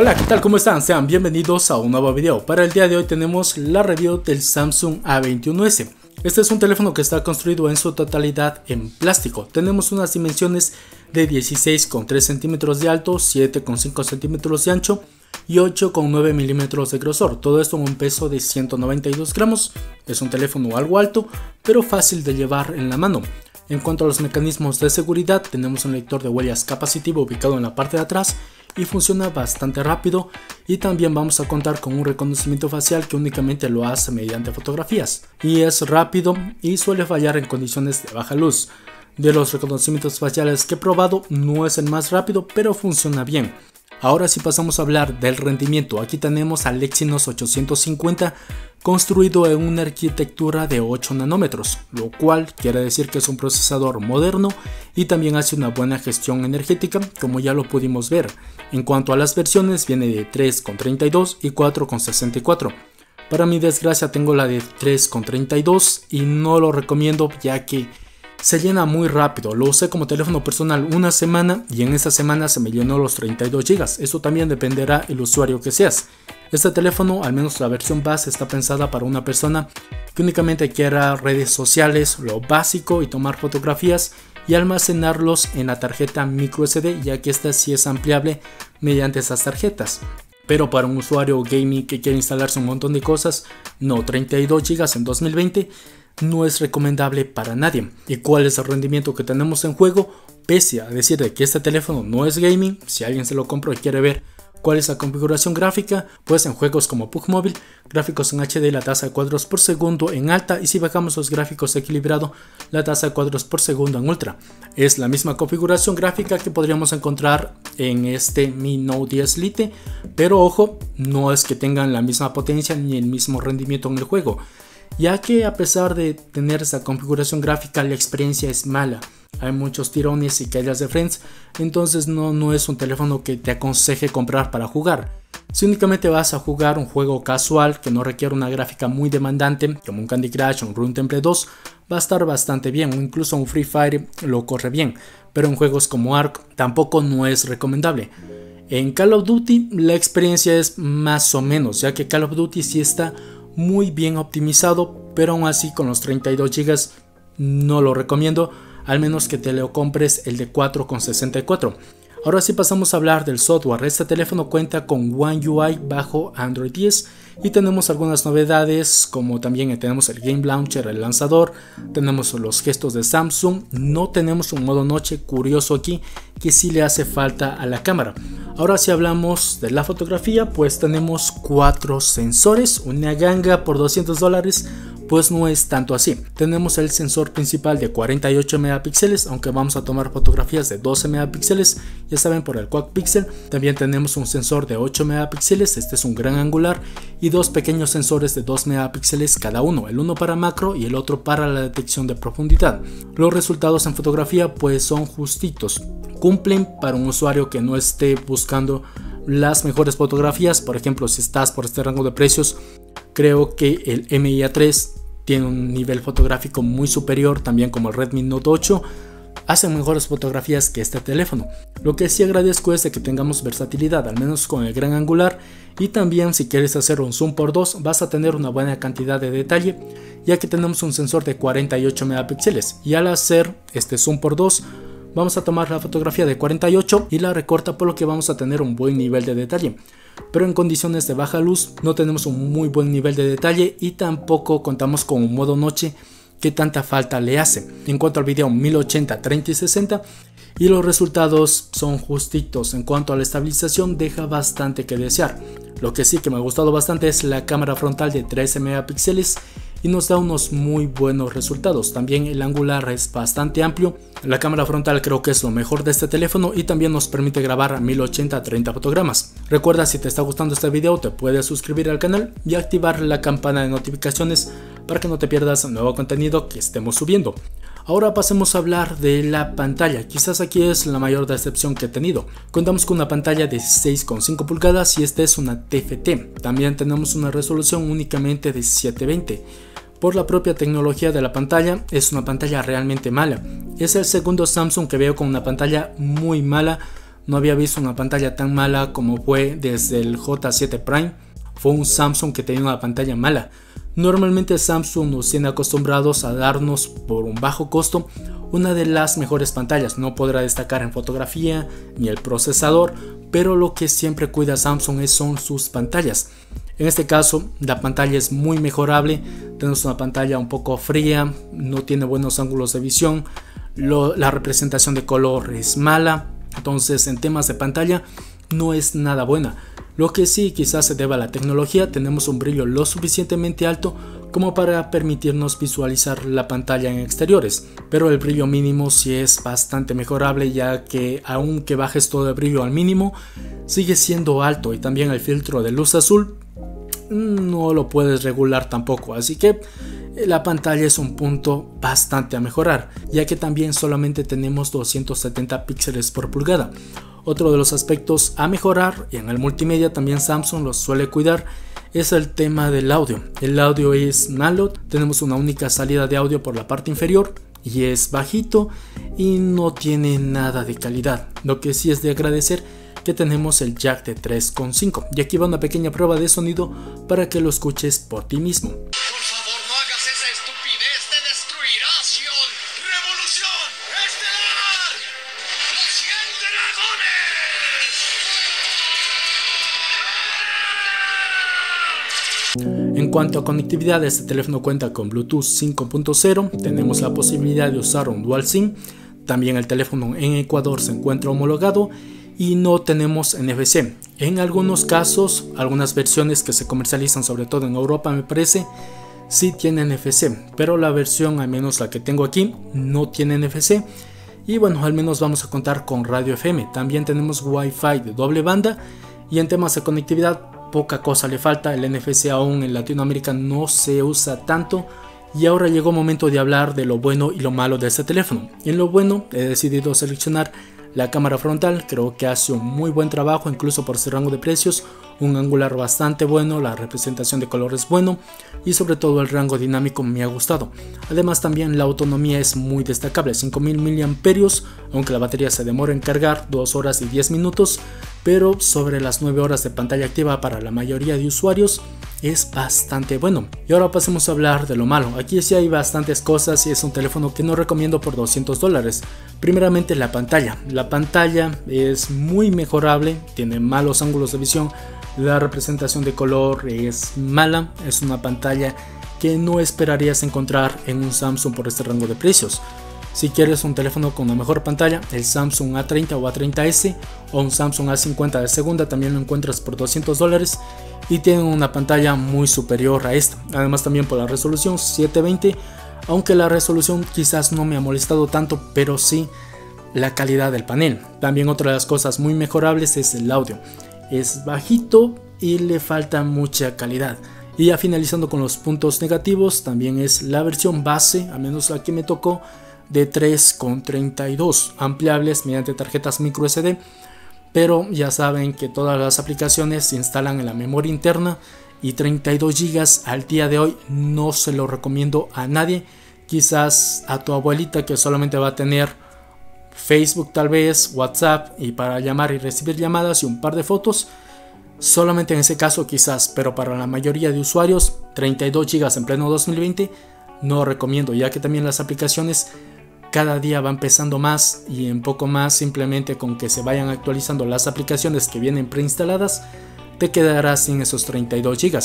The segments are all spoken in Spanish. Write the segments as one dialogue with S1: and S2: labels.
S1: Hola, ¿qué tal? ¿Cómo están? Sean bienvenidos a un nuevo video. Para el día de hoy tenemos la review del Samsung A21s. Este es un teléfono que está construido en su totalidad en plástico. Tenemos unas dimensiones de 16,3 centímetros de alto, 7,5 centímetros de ancho y 8,9 milímetros de grosor. Todo esto en un peso de 192 gramos. Es un teléfono algo alto, pero fácil de llevar en la mano. En cuanto a los mecanismos de seguridad, tenemos un lector de huellas capacitivo ubicado en la parte de atrás y funciona bastante rápido y también vamos a contar con un reconocimiento facial que únicamente lo hace mediante fotografías y es rápido y suele fallar en condiciones de baja luz. De los reconocimientos faciales que he probado no es el más rápido pero funciona bien. Ahora si pasamos a hablar del rendimiento, aquí tenemos al Exynos 850 construido en una arquitectura de 8 nanómetros, lo cual quiere decir que es un procesador moderno y también hace una buena gestión energética como ya lo pudimos ver. En cuanto a las versiones viene de 3.32 y 4.64. Para mi desgracia tengo la de 3.32 y no lo recomiendo ya que se llena muy rápido. Lo usé como teléfono personal una semana y en esa semana se me llenó los 32 GB. Eso también dependerá el usuario que seas. Este teléfono, al menos la versión base, está pensada para una persona que únicamente quiera redes sociales, lo básico y tomar fotografías y almacenarlos en la tarjeta microSD ya que esta sí es ampliable mediante esas tarjetas. Pero para un usuario gaming que quiere instalarse un montón de cosas, no, 32 GB en 2020 no es recomendable para nadie. ¿Y cuál es el rendimiento que tenemos en juego? Pese a decir que este teléfono no es gaming, si alguien se lo compra y quiere ver cuál es la configuración gráfica, pues en juegos como PUG Mobile, gráficos en HD la tasa de cuadros por segundo en alta y si bajamos los gráficos equilibrado, la tasa de cuadros por segundo en ultra. Es la misma configuración gráfica que podríamos encontrar en este Mi Note 10 Lite, pero ojo, no es que tengan la misma potencia ni el mismo rendimiento en el juego ya que a pesar de tener esa configuración gráfica la experiencia es mala. Hay muchos tirones y caídas de frames, entonces no, no es un teléfono que te aconseje comprar para jugar. Si únicamente vas a jugar un juego casual que no requiere una gráfica muy demandante, como un Candy Crush o un Rune Temple 2, va a estar bastante bien, o incluso un Free Fire lo corre bien, pero en juegos como Ark tampoco no es recomendable. En Call of Duty la experiencia es más o menos, ya que Call of Duty sí está muy bien optimizado, pero aún así con los 32 GB no lo recomiendo, al menos que te lo compres el de 4,64. Ahora sí pasamos a hablar del software. Este teléfono cuenta con One UI bajo Android 10 y tenemos algunas novedades como también tenemos el Game Launcher, el lanzador, tenemos los gestos de Samsung, no tenemos un modo noche curioso aquí que sí le hace falta a la cámara. Ahora si hablamos de la fotografía, pues tenemos cuatro sensores, una ganga por 200 dólares, pues no es tanto así. Tenemos el sensor principal de 48 megapíxeles, aunque vamos a tomar fotografías de 12 megapíxeles, ya saben por el quad pixel. También tenemos un sensor de 8 megapíxeles, este es un gran angular, y dos pequeños sensores de 2 megapíxeles cada uno, el uno para macro y el otro para la detección de profundidad. Los resultados en fotografía pues son justitos, cumplen para un usuario que no esté buscando las mejores fotografías, por ejemplo si estás por este rango de precios creo que el MIA3 tiene un nivel fotográfico muy superior, también como el Redmi Note 8, hacen mejores fotografías que este teléfono. Lo que sí agradezco es de que tengamos versatilidad, al menos con el gran angular, y también si quieres hacer un zoom por 2 vas a tener una buena cantidad de detalle, ya que tenemos un sensor de 48 megapíxeles, y al hacer este zoom por 2 vamos a tomar la fotografía de 48 y la recorta por lo que vamos a tener un buen nivel de detalle pero en condiciones de baja luz no tenemos un muy buen nivel de detalle y tampoco contamos con un modo noche que tanta falta le hace. En cuanto al video 1080, 30 y 60 y los resultados son justitos. En cuanto a la estabilización deja bastante que desear. Lo que sí que me ha gustado bastante es la cámara frontal de 13 megapíxeles y nos da unos muy buenos resultados. También el angular es bastante amplio. La cámara frontal creo que es lo mejor de este teléfono y también nos permite grabar a 1080 30 fotogramas. Recuerda si te está gustando este video te puedes suscribir al canal y activar la campana de notificaciones para que no te pierdas nuevo contenido que estemos subiendo. Ahora pasemos a hablar de la pantalla, quizás aquí es la mayor decepción que he tenido. Contamos con una pantalla de 6,5 pulgadas y esta es una TFT. También tenemos una resolución únicamente de 720 por la propia tecnología de la pantalla, es una pantalla realmente mala. Es el segundo Samsung que veo con una pantalla muy mala, no había visto una pantalla tan mala como fue desde el J7 Prime. Fue un Samsung que tenía una pantalla mala. Normalmente Samsung nos tiene acostumbrados a darnos por un bajo costo una de las mejores pantallas. No podrá destacar en fotografía ni el procesador, pero lo que siempre cuida Samsung son sus pantallas. En este caso, la pantalla es muy mejorable. Tenemos una pantalla un poco fría, no tiene buenos ángulos de visión, la representación de color es mala. Entonces, en temas de pantalla, no es nada buena. Lo que sí quizás se deba a la tecnología, tenemos un brillo lo suficientemente alto como para permitirnos visualizar la pantalla en exteriores, pero el brillo mínimo sí es bastante mejorable ya que aunque bajes todo el brillo al mínimo, sigue siendo alto y también el filtro de luz azul no lo puedes regular tampoco, así que la pantalla es un punto bastante a mejorar, ya que también solamente tenemos 270 píxeles por pulgada. Otro de los aspectos a mejorar, y en el multimedia también Samsung los suele cuidar, es el tema del audio. El audio es malo, tenemos una única salida de audio por la parte inferior y es bajito y no tiene nada de calidad. Lo que sí es de agradecer que tenemos el jack de 3.5 y aquí va una pequeña prueba de sonido para que lo escuches por ti mismo. En cuanto a conectividad, este teléfono cuenta con Bluetooth 5.0, tenemos la posibilidad de usar un Dual SIM, también el teléfono en Ecuador se encuentra homologado y no tenemos NFC. En algunos casos, algunas versiones que se comercializan sobre todo en Europa me parece, sí tienen NFC, pero la versión, al menos la que tengo aquí, no tiene NFC. Y bueno, al menos vamos a contar con radio FM. También tenemos Wi-Fi de doble banda y en temas de conectividad poca cosa le falta, el NFC aún en Latinoamérica no se usa tanto y ahora llegó momento de hablar de lo bueno y lo malo de este teléfono. En lo bueno he decidido seleccionar la cámara frontal, creo que hace un muy buen trabajo incluso por ese rango de precios, un angular bastante bueno, la representación de colores bueno y sobre todo el rango dinámico me ha gustado. Además también la autonomía es muy destacable, 5000 mAh, aunque la batería se demora en cargar 2 horas y 10 minutos, pero sobre las 9 horas de pantalla activa para la mayoría de usuarios es bastante bueno. Y ahora pasemos a hablar de lo malo. Aquí sí hay bastantes cosas y es un teléfono que no recomiendo por 200 dólares. Primeramente la pantalla. La pantalla es muy mejorable, tiene malos ángulos de visión, la representación de color es mala, es una pantalla que no esperarías encontrar en un Samsung por este rango de precios. Si quieres un teléfono con una mejor pantalla, el Samsung A30 o A30s o un Samsung A50 de segunda también lo encuentras por 200 dólares y tiene una pantalla muy superior a esta. Además también por la resolución 720, aunque la resolución quizás no me ha molestado tanto, pero sí la calidad del panel. También otra de las cosas muy mejorables es el audio es bajito y le falta mucha calidad. Y ya finalizando con los puntos negativos, también es la versión base, a menos la que me tocó, de 3.32, ampliables mediante tarjetas micro SD. Pero ya saben que todas las aplicaciones se instalan en la memoria interna y 32 GB al día de hoy no se lo recomiendo a nadie. Quizás a tu abuelita que solamente va a tener Facebook tal vez, WhatsApp y para llamar y recibir llamadas y un par de fotos. Solamente en ese caso quizás, pero para la mayoría de usuarios 32 GB en pleno 2020 no recomiendo ya que también las aplicaciones cada día van pesando más y en poco más simplemente con que se vayan actualizando las aplicaciones que vienen preinstaladas te quedarás sin esos 32 GB.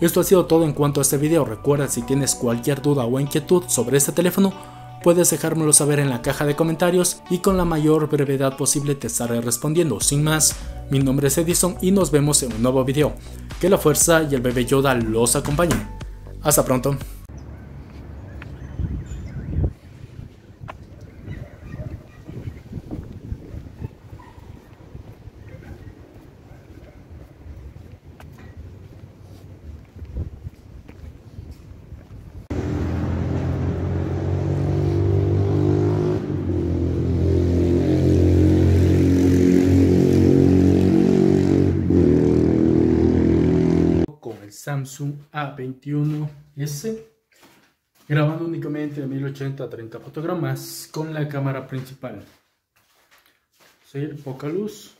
S1: Esto ha sido todo en cuanto a este video. Recuerda si tienes cualquier duda o inquietud sobre este teléfono puedes dejármelo saber en la caja de comentarios y con la mayor brevedad posible te estaré respondiendo. Sin más, mi nombre es Edison y nos vemos en un nuevo video. Que la fuerza y el bebé Yoda los acompañen. Hasta pronto. Samsung A21S, grabando únicamente a 1080 30 fotogramas con la cámara principal. Poca luz.